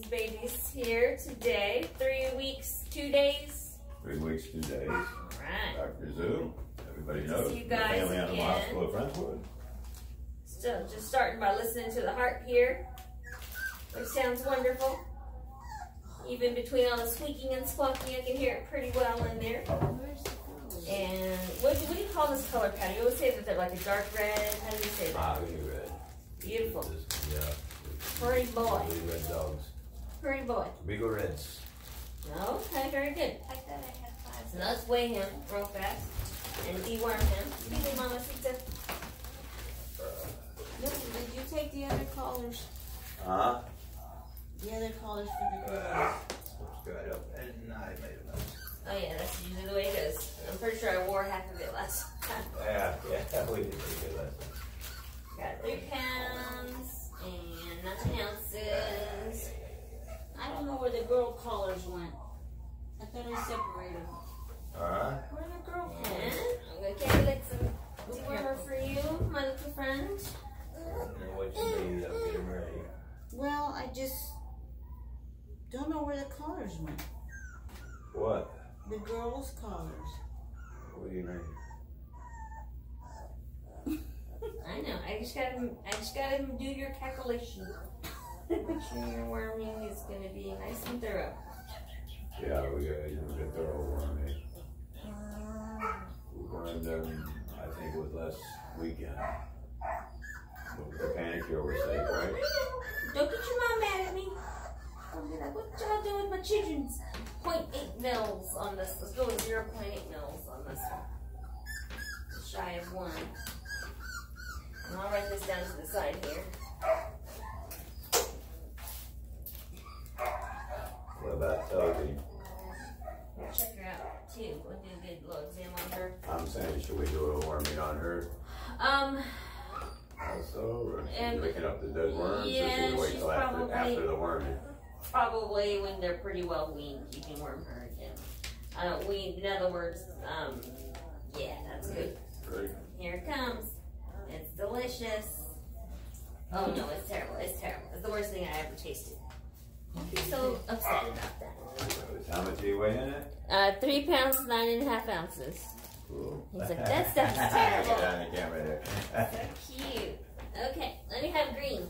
these babies here today. Three weeks, two days. Three weeks, two days. All right. Dr. Zoo, everybody Good knows. see you the guys Family again. Hospital of Friendswood. Still just starting by listening to the heart here, which sounds wonderful. Even between all the squeaking and squawking, I can hear it pretty well in there. And what, what do you call this color pattern? You always say that they're like a dark red. How do you say that? Mahogany red. Beautiful. This- Yeah. Pretty boy. Really red dogs. Pretty boy. Beagle Reds. Okay, very good. I thought I had five. So let's weigh him real fast and deworm him. Excuse me, Mama Sita. Uh, Listen, did you take the other collars? Huh? The other collars for the girls? Uh, Straight up, and I made a mess. Oh yeah, that's usually the way it goes. I'm pretty sure I wore half of it last time. Yeah, yeah, we did pretty good last time. Got three pounds and nine ounces. I don't know where the girl collars went. I thought I separated them. Alright. Where are the girl And collars? I'm gonna calculate some dewormer for you, my little friend. And what you need, I'll get them ready. Well, I just don't know where the collars went. What? The girls' collars. What do you mean? I know. I just gotta. I just gotta do your calculation. Your worming is gonna be nice and thorough. Yeah, we got, you know, get thorough worming. We wormed them, I think with less weekend. The Panacur was safe, right? Don't get your mom mad at me. I'll be like, what y'all doing with my children's 0.8 mils on this? Let's go with 0.8 mils on this one. Just shy of one. And I'll write this down to the side here. About Toby? We'll check her out too. We'll do a good little exam on her. I'm saying, should we do a worming on her Um, also? Or should Um, picking up the dead worms? Or yeah, should we wait she's probably- after the worming? probably when they're pretty well weaned, you can worm her again. Uh, weaned, in other words, um, yeah, that's good. Great. Here it comes. It's delicious. Oh no, it's terrible. It's terrible. It's the worst thing I ever tasted. Don't be so upset about that. How much do you weigh in it? Uh, three pounds, nine and a half ounces. Cool. He's like, "That stuff's terrible." Get on the camera there. So cute. Okay, let me have green.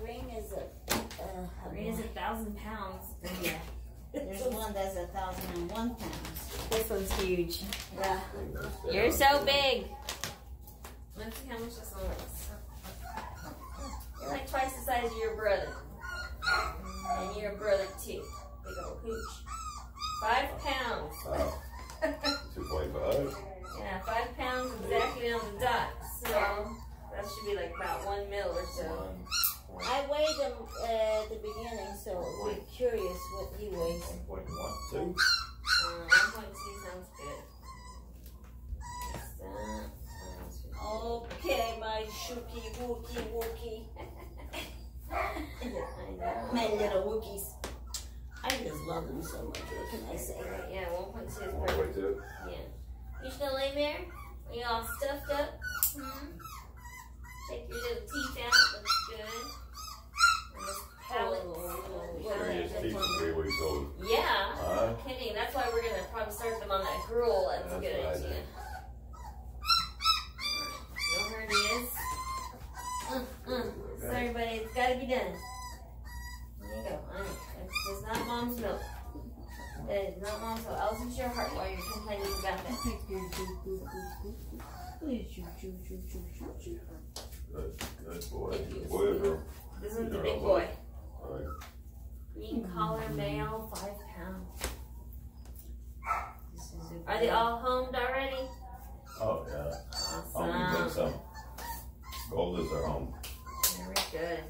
Green is a. Uh, Green is a thousand pounds. yeah. There's one that's a thousand and one pounds. This one's huge. Yeah. You're so big. Let's see how much this one weighs. You're like twice the size of your brother. And you're a brother too. Big old hooch. Five pounds. Wow. Two point five. Yeah, five pounds exactly on the dot. So that should be like about one mil or so. One, one, I weighed them uh, at the beginning, so we're curious what he weighs. one point one, two. Uh, 1.2 sounds good. What's that? Uh, Okay, my shuki wookie wookie. I know. My little wookies. I just love them so much. What can I say? Yeah, 1.2 is One perfect. point two. Yeah. You just gonna lay there? Are you all stuffed up? Hmm? Take your little teeth out. Looks good. And this palate. Teeth three weeks old. Yeah. Huh? No kidding. That's why we're gonna probably start them on that gruel. That's, a good what I idea. think. No hernias. Uh, uh. Sorry, buddy. It's gotta be done. There you go. I know. It's it's not mom's milk. That is not. I'll listen to your heart while you're complaining about that. Good, good boy. Thank. Boy or girl? This is the big boy. Green collar male, five pounds. Is Are they all homed already? Oh, yeah. Awesome. some. Gold is our home. Very good.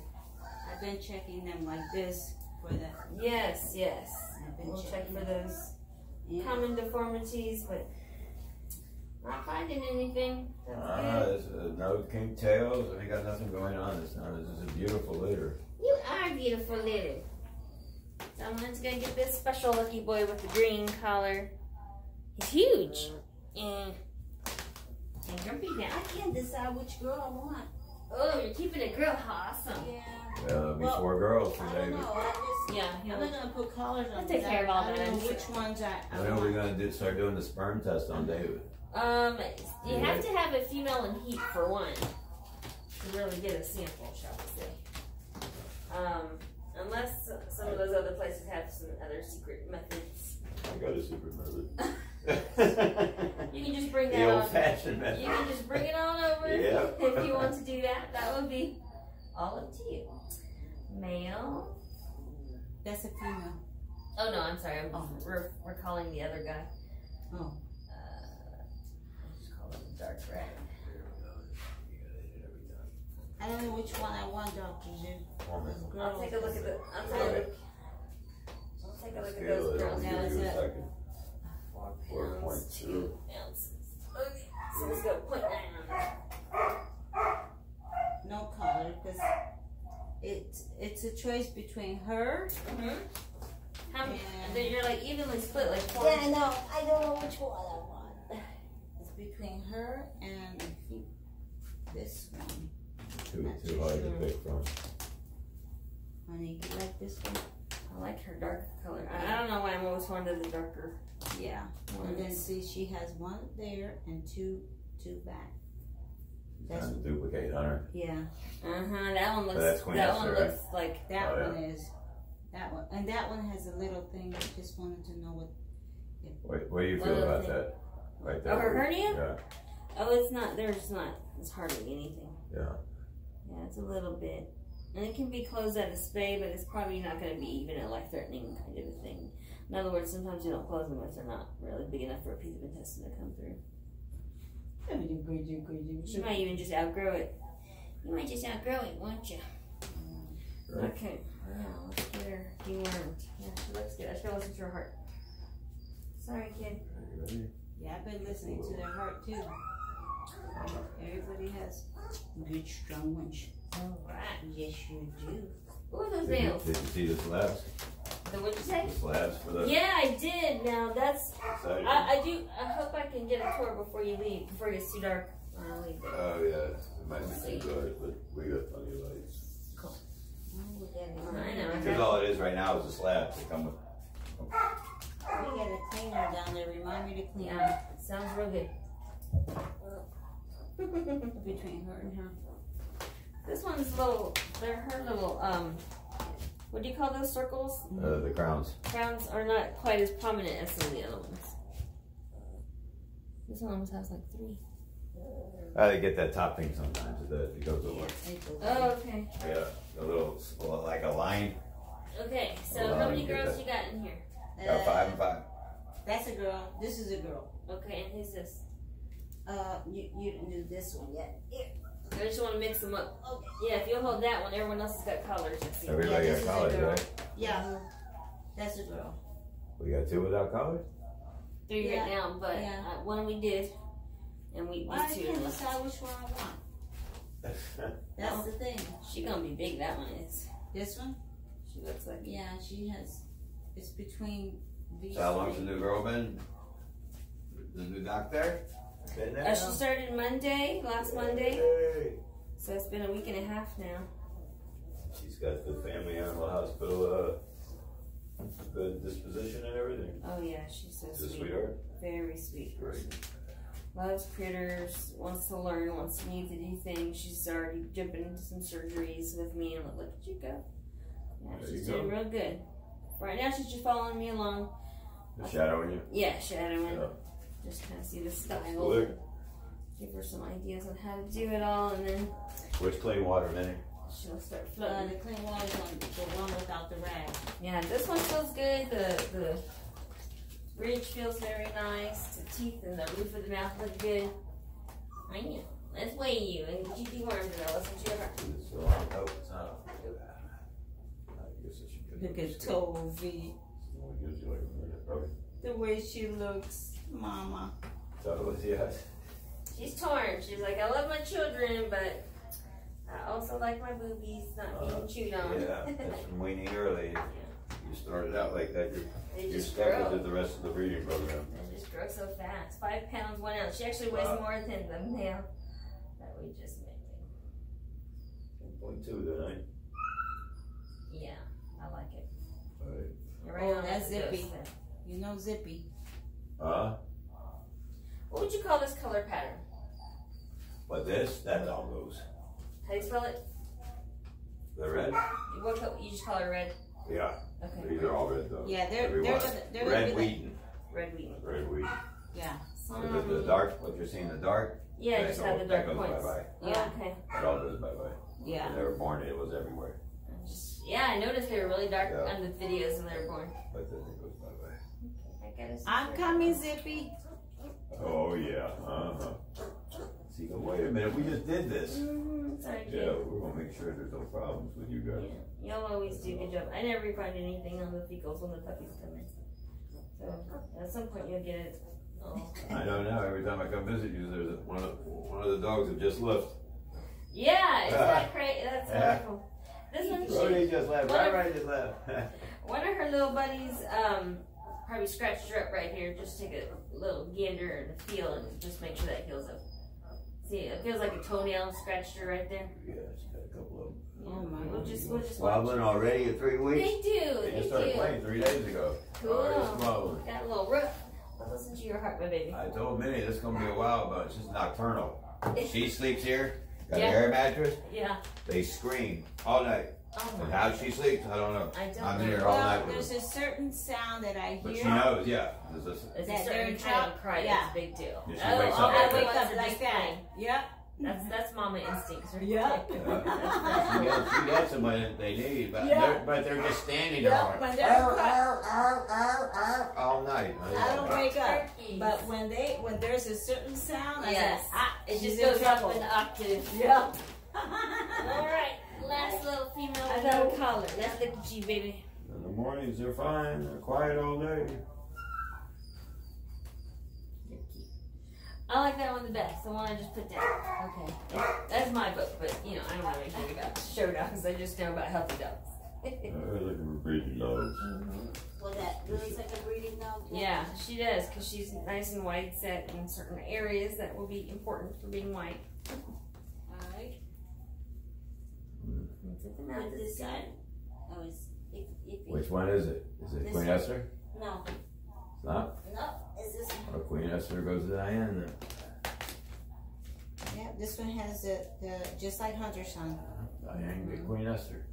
I've been checking them like this for the. Yes, yes. I've been We'll check for those Yeah. common deformities, but not finding anything. That's Ah, good. uh, no kink tails. We got nothing going on. It's not. This is a beautiful litter. You are a beautiful litter. Someone's gonna get this special lucky boy with the green collar. He's huge. And, and grumpy I can't decide which girl I want. Oh, you're keeping a girl. Awesome. Yeah. Well, it'll be Well, Well, four girls for I don't David. know. I just, Yeah, I'm not gonna put collars on. I'll take care of all I that, don't know which ones I. I When are we want. gonna do, start doing the sperm test on David? um, you have to have a female in heat for one to really get a sample, shall we say. Um, unless some of those other places have some other secret methods. I got a secret method. You can just bring that the old on. fashioned method. You can just bring it on over Yeah. if you want to do that. That would be all up to you. Male. That's a female. Oh no, I'm sorry. I'm Oh. we're, we're calling the other guy. Oh. Uh, let's call him dark red. I don't know which one I want, Doctor Zoo. This. I'll take a look at the. I'll take a look. I'll take a look at those girls. Now, is it- Four Four pounds, point two two. ounces. Okay, so let's go point nine on that. No color, because it's it's a choice between her. Mm-hmm. How many? Yeah. then You're like evenly split, like four. Yeah, know. I don't know which one I want. It's between her and I think this one. Too, Not too too hard to sure. pick from. Honey, you like this one? I like her dark color. I, I don't know why I'm always fond of the darker Yeah. And then see, she has one there and two two back. That's to duplicate Hunter. yeah. Uh huh. That one looks. that's Queen that one Esther, right? looks like. That Oh, yeah. one is. That one and that one has a little thing. I just wanted to know what. What, what do you feel about thing? that? Right there. Oh, her hernia? Yeah. Oh, it's not. There's not. It's hardly anything. Yeah. Yeah, it's a little bit. And it can be closed at a spay, but it's probably not going to be even a life threatening kind of a thing. In other words, sometimes you don't close them if they're not really big enough for a piece of intestine to come through. She might even just outgrow it. You might just outgrow it, won't you? Right. Okay. Yeah, let's get her dewormed. Yeah, she looks good. I should listen to her heart. Sorry, kid. You ready? Yeah, I've been listening to their heart too. Everybody has good strong ones. Alright. Yes, you do. What are those Did you, nails? did you see this slabs? The what'd you say? Slabs for the Yeah, I did. Now that's? I, I do. I hope I can get a tour before you leave. Before it gets too dark. when I leave. Oh yeah, it might be too dark, but we got plenty of lights. Oh, we got I know. Because all it is right now is a slab to come with. We got a cleaner down there. Remind me to clean Yeah, it sounds real good. between her and her. this one's a little. They're her little. Um, what do you call those circles? Uh, the crowns. Crowns are not quite as prominent as some of the other ones. This one almost has like three. I get that top thing sometimes. It, it goes over. It Oh, okay. Yeah, a little like a line. Okay. So Hold how many girls you got in here? Got five and five. That's a girl. This is a girl. Okay, and who's this? Uh, you you didn't do this one yet. Here. I just want to mix them up. Yeah, if you'll hold that one, everyone else has got collars. I see. Everybody this is got a collars, right? Yeah, that's a girl. We got two without collars. Three Yeah, right now, but yeah. uh, one we did, and we Well, I these can't decide which one I want. That's the thing. She gonna be big. That one is. This one? She looks like. Yeah, she has. It's between these. So how long's the new girl been? The new doctor? Uh, she started Monday, last Monday, Hey. so it's been a week and a half now. She's got the family animal hospital, uh, good disposition and everything. Oh yeah, she's so She's a sweet. sweetheart. Very sweet. Great. Loves critters, wants to learn, wants to do things. She's already jumping into some surgeries with me, and look at you go. Yeah, There she's doing go. real good. Right now, she's just following me along. The shadowing you. Yeah, shadowing. Yeah. Just kind of see the style. Good. Give her some ideas on how to do it all, and then Which clean water, Minnie? she'll start Uh, floating. the clean water's on the one without the rag. Yeah, this one feels good. The the bridge feels very nice. The teeth and the roof of the mouth look good. I know. Let's weigh you and get you dewormed and I'll listen to your heart. It's, uh, nope, it's not. I guess it should be- Look at Tovi. Only gives you like a minute. Okay. The way she looks, Mama. So yes. She's torn. She's like, I love my children, but I also like my boobies not uh, being uh, chewed on. yeah, that's from weaning early. Yeah. You started out like that, you're, they stuck the rest of the breeding program. They just grow so fast. Five pounds, one ounce. She actually weighs more than them now that we just made. 1.2 then, right? Yeah, I like it. All right. Around oh, that's Zippy. You know Zippy. Huh? What would you call this color pattern? But this, that's all goes. How do you spell it? The red? What color? You just call it red. Yeah. Okay. These are all red though. Yeah, they're Every they're gonna they're gonna Red be like. Red wheat. Red wheaten. yeah. The, the, the dark, what you're seeing, the dark, Yeah, just go- have the that dark goes points. bye-bye. Yeah. Oh, okay. That all goes bye-bye. Yeah. When they were born, it was everywhere. Just, yeah, I noticed they were really dark Yeah. on the videos when they were born. But then it goes bye-bye. I gotta see I'm coming, Zippy. Oh, yeah. Uh-huh. See, but wait a minute, we just did this. Sorry, kid. Yeah, we're gonna make sure there's no problems with you guys. Yeah, y'all always do a good job. I never find anything on the fecals when the puppies come in. So at some point you'll get it. Oh. I don't know now, every time I come visit you, there's a, one of, one of the dogs that just left. Yeah, is that crazy? That's Yeah. wonderful. This one, she, Brody just left, What right, right, just left. one of her little buddies, um, probably scratched her up right here. Just take a little gander and feel and just make sure that heals up. See, it feels like a toenail scratched her right there. Yeah, she got a couple of them. Oh my We'll just, we'll just watch. Wobbling already at three weeks? They weeks? do, They they just started do. playing three days ago. Cool. swallowing. Got a little rough. Listen to your heart, my baby. I told Minnie this is gonna be a while, but it's just nocturnal. She sleeps here, got Yeah. a air mattress, Yeah. they scream all night. Oh And my. how she sleeps, I don't know. I don't I'm know. here all Well, night with there's her. a certain sound that I hear. But she knows, yeah. There's this, It's that a they're certain in kind of trouble. cry Yeah. that's a big deal. Yeah, she oh, wakes oh, up I like wake Wake up up like that. Yep. That's that's mama instincts, right? Yep. there. uh, she, gets, she gets somebody that they need, but, Yeah. they're, but they're just standing there Yeah, going, when they're "Arr, cry- arr, arr, arr, arr," all night. I don't wake up. Turkeys. But when they when there's a certain sound, I Yes. say, ah, it she's just in goes up trouble. an octave. Yep. All right, last little female I without know. a collar. Let's look at you, baby. In the mornings, they're fine. They're quiet all day. I like that one the best. The one I just put down. Okay. That's my book, but you know I don't know anything about show dogs. I just know about healthy dogs. Uh, looking for breeding dogs. Well, that looks like a breeding dog. yeah, she does because she's nice and white set in certain areas that will be important for being white. Alright. Let's the mouth Put this this side. side. Oh, it's if if Which one is it? Is it This Queen one. Esther? no It's not? no is this one. Or Queen Esther goes to Diane then. Yeah, this one has the the just like Hunter's son. Uh-huh. Diane get Queen Esther.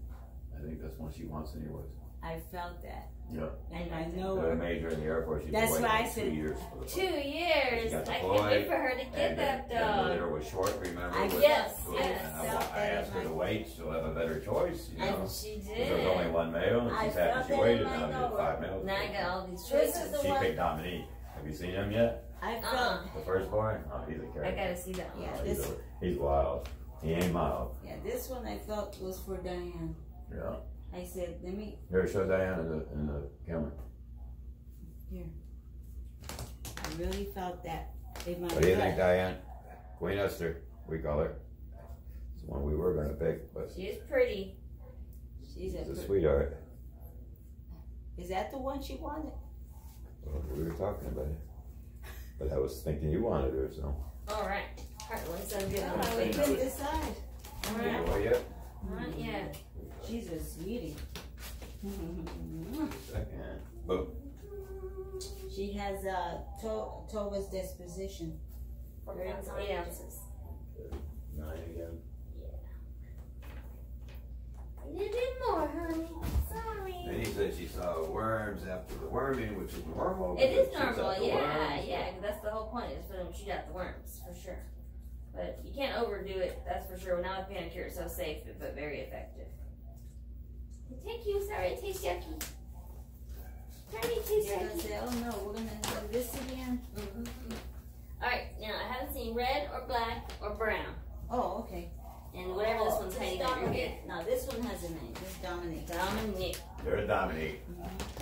I think that's one she wants anyways. I felt that. Yeah. And I know Got her. major in the Air Force. She's That's why I said- two years Two years. I can't wait for her to get And that then, uh, then the dog. litter was short, remember? I- with- Yes, with- yes. and I, Felt wa- I asked her to wait, she'll have a better choice, you know. And she did. There was only one male, and I she's felt happy she that waited, now she had nose. five males. Now I got all these choices. the She one- picked Dominique. Have you seen him yet? I Uh-uh. felt. The firstborn? Oh, he's a character. I gotta see that one. Oh, yeah, Oh, he's, a, he's wild. He ain't mild. Yeah, this one I felt was for Diane. Yeah. I said, let me. Here, show Diane in the, in the camera. Here. I really felt that in my What do you think. Diane? Queen Esther, we call her. It's the one we were gonna pick, but She is pretty. She's a. she's a pr- sweetheart. Is that the one she wanted? Well, we were talking about it. But I was thinking you wanted her, so. All right. Heart one sounds good on Oh, my we couldn't decide. All right. Well, yet. Not yet. She's a sweetie. Second. Boom. she has a to- Tova's disposition. Four pounds, eight ounces. Nine again. A little bit more, honey. Sorry. Then he said she saw worms after the worming, which is normal. It is normal, shoots yeah, worms. yeah. 'cause that's the whole point is for them to shoot out the worms, for sure. But you can't overdo it, that's for sure. Now with Panacur, it's so safe but very effective. Thank you. Sorry, it tastes yucky. Sorry, it tastes She's gonna yucky. say, oh no, we're gonna do this again. Mhm. All right, now I haven't seen red or black or brown, Oh, okay. and whatever this Oh, one's this hanging on your head. Now this one has a name. This is Dominic. Dominic. There's Dominique.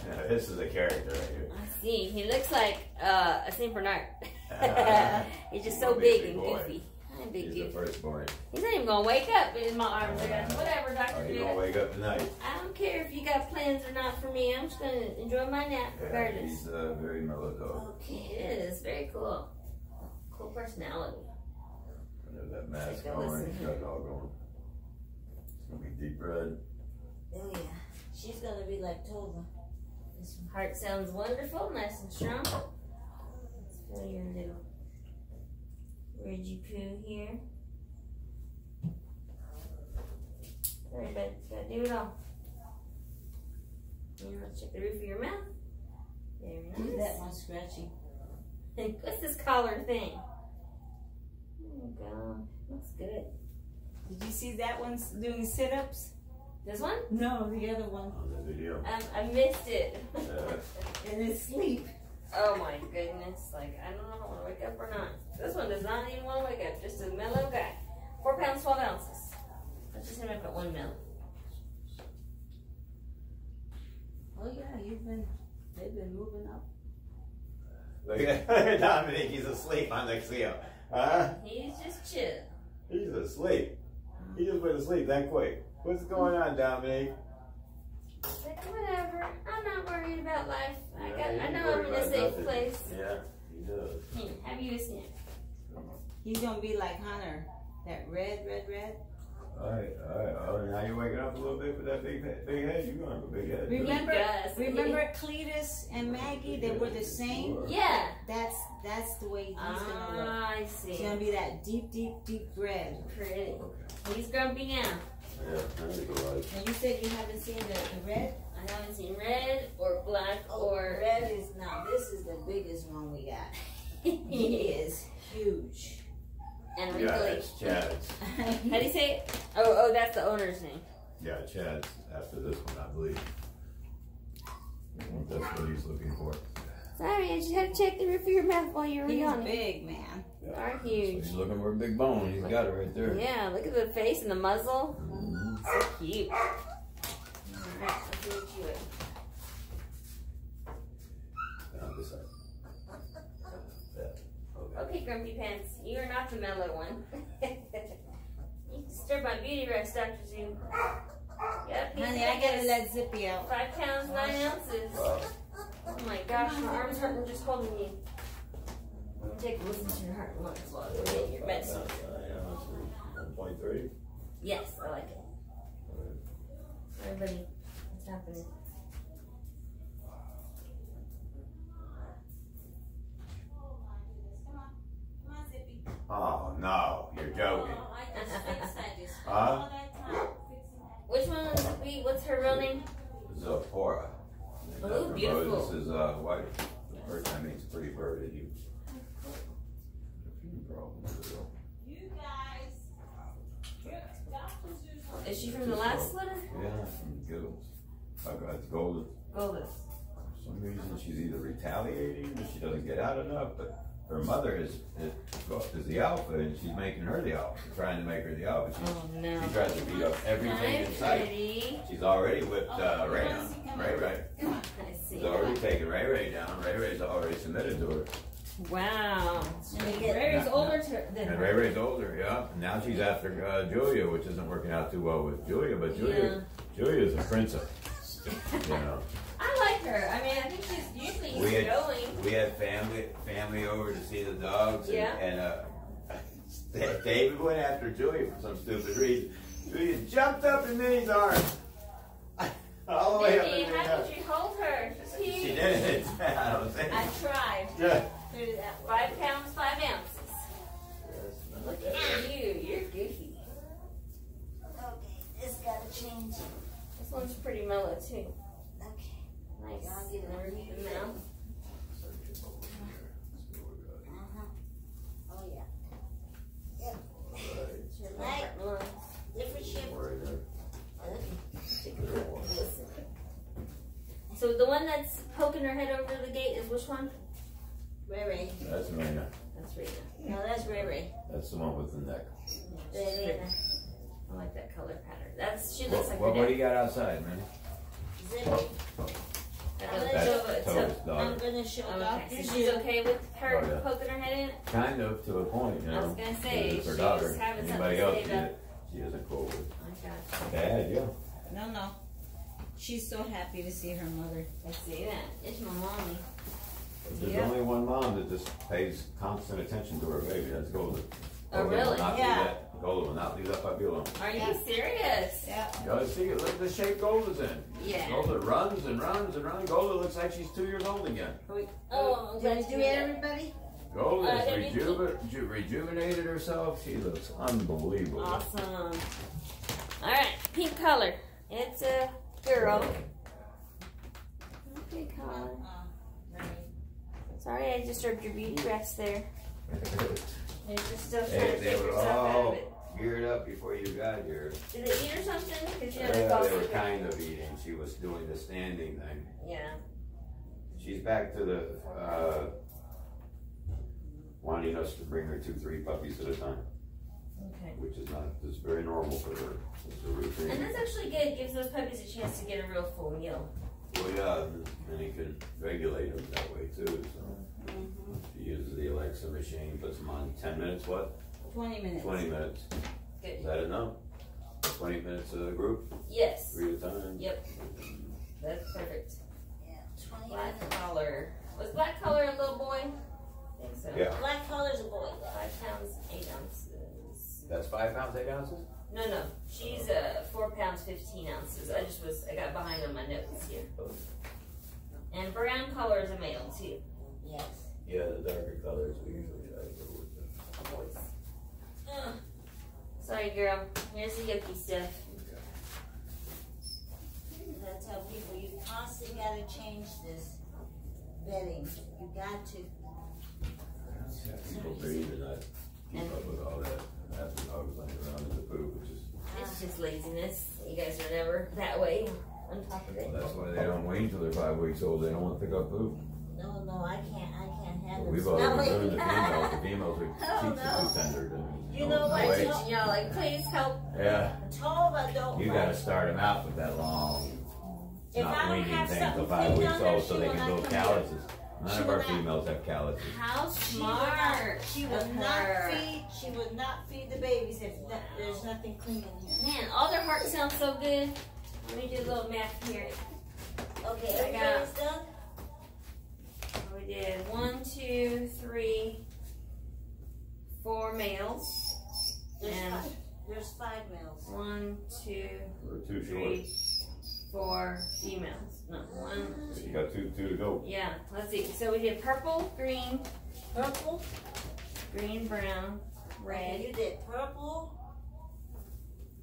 Yeah, this is a character right here. I see. He looks like uh, a Saint Bernard. He's just so Big, big big and boy. goofy. I'm big He's the goofy. firstborn. He's not even gonna wake up in my arms. I got uh, whatever, Oh, Doctor. he Drew. gonna wake up tonight. I don't care if you got plans or not for me. I'm just gonna enjoy my nap Yeah, regardless. he's a very mellow dog. He is very cool. Cool personality. Under that mask on, he's got it all going. It's gonna be deep red. Oh yeah. She's gonna be like Tova. This. Heart sounds wonderful, nice and strong. Let's feel your little ridgy poo here. Alright, bud, gotta do it all. Now let's check the roof of your mouth. Very That nice. one's scratchy. What's this collar thing? Oh god, looks good. Did you see that one doing sit-ups? This one? No, the other one. On the video. Um, I missed it. Yeah. In his sleep. oh my goodness, like I don't know if I want to wake up or not. This one does not even want to wake up, just a mellow guy. Four pounds, 12 ounces. Let's just him up at one mil. Oh yeah, you've been. They've been moving up. Look at Dominic, he's asleep on the Clio. Huh? He's just chill. He's asleep. He just went to sleep that quick. What's going on, Dominic? Like, whatever. I'm not worried about life. I got. Yeah, I know I'm in a safe nothing. place. Yeah, he does. Hmm, have you a snack? He's gonna be like Hunter. That red, red, red. Alright, alright, alright. Now you're waking up a little bit with that big head. Big head. You're gonna have a big head. too. Remember, does. remember Cletus and Maggie? They were the same. Yeah. That's that's the way he's gonna look. Ah, I It's see. gonna be that deep, deep, deep red. Pretty. He's grumpy now. Yeah, that's right. And you said you haven't seen the, the red? I haven't seen red or black or. red is now. This is the biggest one we got. He is huge. And Yeah, wrinkly. it's Chad's. How do you say it? Oh, oh, that's the owner's name. Yeah, Chad's after this one, I believe. That's what he's looking for. Sorry, I just had to check the roof of your mouth while you were He's yawning. big, man. You are So huge. he's looking for a big bone. He's got it right there. Yeah, look at the face and the muzzle. Mhm. So cute. Alright, let's see what you would. Down this side. Yeah. Okay. Okay, Grumpy Pants, you are not the mellow one. you disturbed my beauty rest, Dr. Zoo. Yep, Honey, I gotta as let Zippy out. Five pounds, nine ounces. Oh my gosh, my arm's hurting just holding you. Let me take a listen to your heart and lungs while you're getting your medicine. One point three. Yes, I like it. Everybody, what's happening? Oh no, you're joking. Huh? Which one is we? What's her real name? Zipporah. Oh, beautiful. This is uh, wife. The first time means pretty bird. Did you? A few problems with it. Is she from the last litter? Yeah, from Giddles. I got it's golden. Goldus. For some reason, she's either retaliating or she doesn't get out enough. But her mother is is, is the alpha, and she's making her the alpha, trying to make her the alpha. She, Oh no. she tries to beat up everything in sight. She's already whipped uh, Ray down. Ray Ray. I see. She's already taken Ray Ray down. Ray Ray's already submitted to her. Wow. Let me get- Rary's older to, than And her. Ray Ray's older, yeah. And now she's after uh, Julia, which isn't working out too well with Julia. But Julia, Julia's a princess. You know. I like her. I mean, I think she's usually We had- going. We had family family over to see the dogs, and, Yeah. and uh, David went after Julia for some stupid reason. Julia jumped up in Minnie's arms. All the way up Minnie, in how did you hold her? She's She did it. I don't think. I tried. Yeah. That. Five pounds, five ounces. Look at you. You're goofy. Okay, this gotta change. This one's pretty mellow too. Okay. Nice. I'll get it. Never get the mouth. Uh-huh. Oh yeah. It's your Right. heart and lungs. Different shape. Listen. So the one that's poking her head over the gate is which one? Ray Ray. That's Marina. That's Rita. No, that's Ray Ray. That's the one with the neck. Ray I like that color pattern. That's she What, looks like what, her what do you got outside, man? Zippy. That goes That's over- That's so- I'm gonna show Oh, Dr. okay, so she's okay with her Oh, yeah. poking her head in? Kind of to a point, you know. I was gonna say, It's her she daughter. was having something Anybody to else, say she, about- she isn't cool with. I got Dad, yeah. No, no. She's so happy to see her mother. I see that. It's my mommy. There's Yeah. only one mom that just pays constant attention to her baby. That's Golden. Oh, Golden will really? not Yeah. that- Gola will not leave that puppy alone. Are you Yeah. serious? Yeah. You gotta see it. Look at the shape Gola's in. Yeah. Gola runs and runs and runs. Gola looks like she's two years old again. Oh, I'm Did to we do it, everybody? Gola Uh, has let me keep- rejuve- ju- rejuvenated herself. She looks unbelievable. Awesome. All right, pink color. It's a girl. Okay, color. Let me- Sorry, I disturbed your beauty rest there. You're just still trying They, to they take were yourself out all of it. geared up before you got here. Did they eat or something? Because you know Yeah, they fall they were asleep. kind of eating. She was doing the standing thing. Yeah. She's back to the, uh, wanting us to bring her two, three puppies at a time, Okay. which is not, it's very normal for her. It's a routine. And that's actually good. It gives those puppies a chance to get a real full meal. Well, yeah, and he can regulate them that way too, so. Mm-hmm. She uses the Alexa machine, puts them on ten minutes, what? Twenty minutes. Twenty minutes. Good. Is that enough? Twenty minutes of the group, Yes. three at a time? Yep. That's perfect. Yeah, twenty Black minutes. collar. Was black collar a little boy? I think so. Yeah. Black collar's a boy. Five pounds, eight ounces. That's five pounds, eight ounces? No, no. She's uh, four pounds, 15 ounces. I just was, I got behind on my notes here. And brown color is a male, too. Yes. Yeah, the darker colors we usually try to go with the Boys. Ugh. Sorry, girl. Here's the yucky stuff. That's how people, you constantly gotta change this bedding. You got to. People breathe and not keep up with all that. And have the dogs laying around in the poop, which just laziness. You guys are never that way on top of it. well, that's why they don't wait until they're five weeks old. They don't want to pick up poop. No, no, I can't, I can't But handle We've smelling. doing the females. The females are Oh, no. too tender. to- You know what? Teaching y'all, like, please help. Yeah, I don't you gotta start them out with that long, If I not don't weaning have thing something until five weeks old so they can build calluses. None She of our not. females have calluses. How She would not, smart. she would not feed, she would not feed the babies if no- there's nothing clean in here. Man, all their hearts sound so good. Let me do a little math here. Okay, I got- everybody's done? We did one, two, three, four males. There's And- five, there's five males. One, two, short. four females. No, one, You got two, two to go. yeah. Let's see. So we did purple, green, Purple? green, brown, red. you did purple.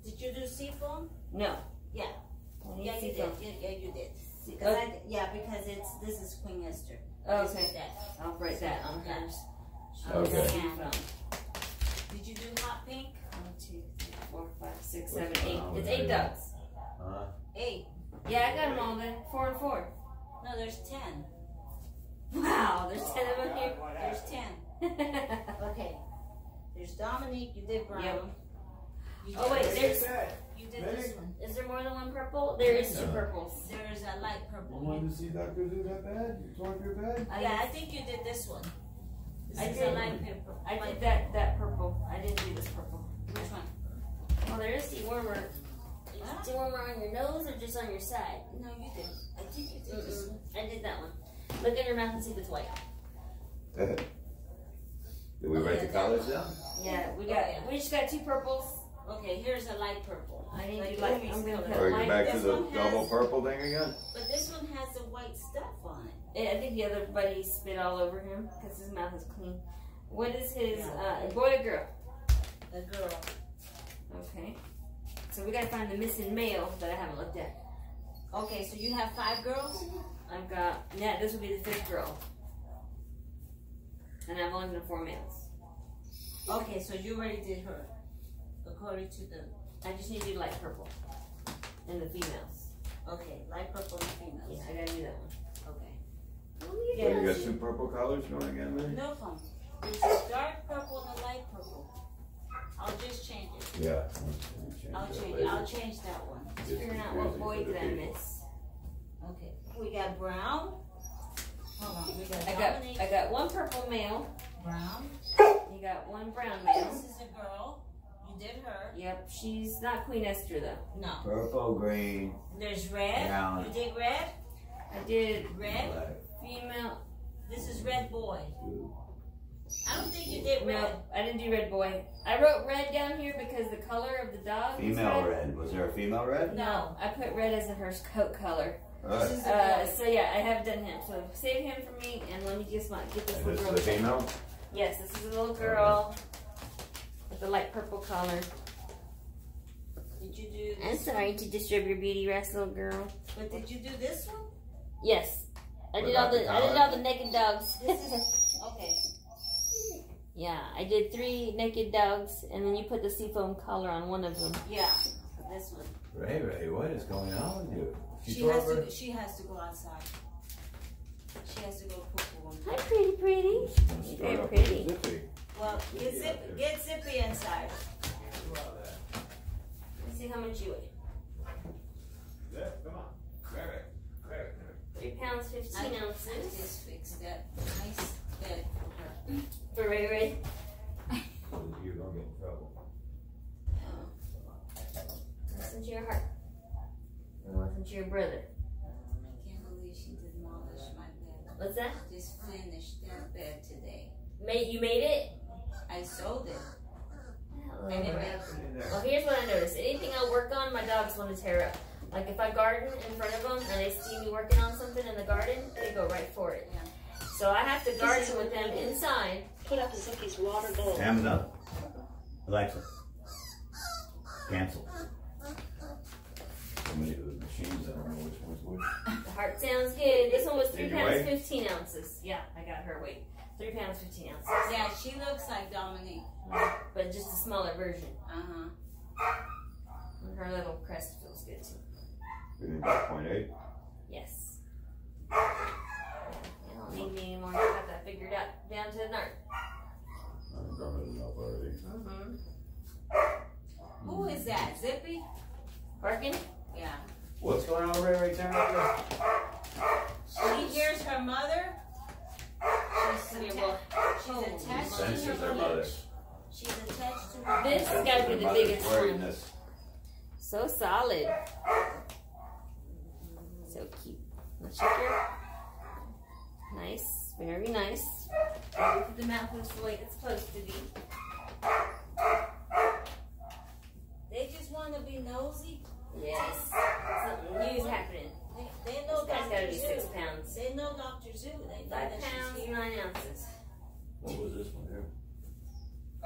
Did you do seafoam? No. Yeah. I Yeah, you did. Yeah, yeah, you did. Because oh, I, yeah, because it's, this is Queen Esther. oh, This okay. is that. I'll write that on hers. Okay. Seafoam. Did you do hot pink? One, two, three, four, five, six, What's seven, eight. wrong It's eight you? ducks. Huh? Eight. Yeah, I got them all then. Four and four. No, there's ten. Wow, there's ten of them here. There's ten. Okay. There's Dominique, you did brown. Yep. You Oh, wait, did- there's- You did this one. Is there more than one purple? There is two Yeah. purples. There's a light purple. You wanted to see Doctor do that bad? You tore up your bed? I Yeah, I think you did this one. This I is did. a light purple. I did that that purple. I didn't do this purple. purple. Which one? Well, there is dewormer. Is dewormer on your nose or just on your side? No, you did. I think you did this one. I did that one. Look in your mouth and see if it's white. Did we write the colors down? Yeah, we Oh, got. yeah. We just got two purples. Okay, here's a light purple. I need Like to like. Umi's I'm gonna put Or you light. back to the one has- double purple thing again? But this one has the white stuff on it. I think the other buddy spit all over him because his mouth is clean. What is his uh, boy or girl? A girl. Okay. So we gotta find the missing male that I haven't looked at. Okay, so you have five girls? I've got yeah. This will be the fifth girl, and I've only done four males. Okay, so you already did her. According to the I just need to do light purple, and the females. okay, light purple and Yeah, females. I gotta do that one. Okay. Oh, So you got two purple colors going again then? No problem. There's a dark purple and a light purple. I'll just change it. Yeah. I'll change it. I'll change that one. Just figuring out what boy did I miss. Okay. We got brown. Hold on. We got I got Dominique I got one purple male. brown. You got one brown male. This is a girl. You did her. Yep, she's not Queen Esther though. No. Purple, green, There's red. Brown. You did red. I did Red. black, female. This is red boy. Two. I don't think you did red. No, I didn't do red boy. I wrote red down here because the color of the dog. is Female red. Was there a female red? No, I put red as a her coat color. Alright. This is a Uh, so yeah, I have done him. So save him for me, and let me just not get this And little this is girl. the female? Yes, this is a little girl with the light purple collar. Did you do I'm this? sorry to disturb your beauty rest, little girl. But did you do this one? Yes, I did all the, the I did all the naked dogs. This is okay. Yeah, I did three naked dogs, and then you put the seafoam collar on one of them. Yeah, this one. Ray Ray, what is going on with you? She tore has to. She has to go outside. She has to go poo poo. Hi, pretty, pretty. She's gonna Very pretty. Zippy. Well, get zip, get zippy inside. Let's see how much you weigh. Yeah, come on. Ray Ray. Ray Ray. Three pounds, I, fifteen I ounces. just fixed that nice bed for her. For Ray Ray. You're gonna get in trouble. Listen to your heart. And listen to your brother. I can't believe she demolished my bed. What's that? Just finished that bed today. Made you made it? I sold it. Hello. And it Well, here's what I noticed. Anything I work on, my dogs want to tear up. Like if I garden in front of them and they see me working on something in the garden, they go right for it. Yeah. So I have to garden with them inside. Put up Zippy's water bowl. Amazon. Alexa. Cancel. So many of the machines, I don't know which one's which. The heart sounds good. This one was three pounds weigh? fifteen ounces. Yeah, I got her weight. Three pounds fifteen ounces. Yeah, she looks like Dominique. But just a smaller version. Uh huh. Her little crest feels good too. We need about point. Yes. Yeah, I don't need me anymore. I got that figured out down to an art. I'm drumming it up already. Mm-hmm. Who is that? Zippy? Barking? Yeah. What's going on, Ray Ray? Turn up She hears her mother. She's, Come here, atta- she's attached to Senses her mother. mother. She's attached to her This has got to be the biggest one. So solid. So cute. Let's check her. Nice. Very nice. The mouth is the way it's supposed to be. They just want to be nosy. Yes. Something new's happening. They, they This know guy's got to be Zoo. six pounds. They know Dr. Zoo. They know Five pounds, she's nine ounces. What was this one here?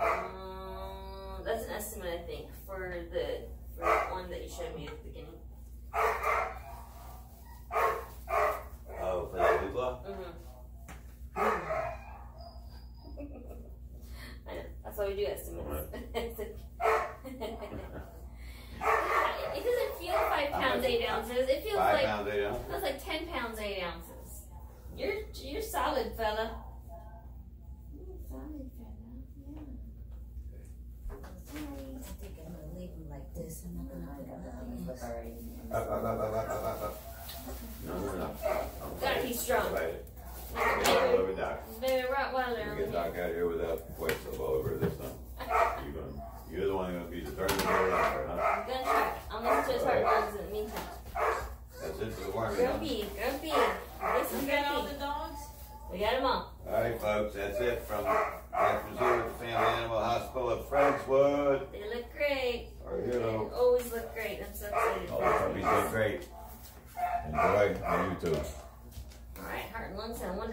Um, that's an estimate, I think, for the for that one that you showed me at the beginning. Oh, for that blue claw? Mm-hmm. I know. That's why we do estimates. it doesn't feel five pounds eight ounces. It feels Five like pounds, eight ounces? feels like ten pounds eight ounces. You're you're solid, fella. You're solid, fella. I think I'm going to leave them like this. I'm not going to put anything in. Up, up, up, up, up, up, up. No, we're not. Gotta be strong. Right. They look great. Always look great. I'm so excited. Always oh, look great. Enjoy on YouTube. All right, heart and lungs on one.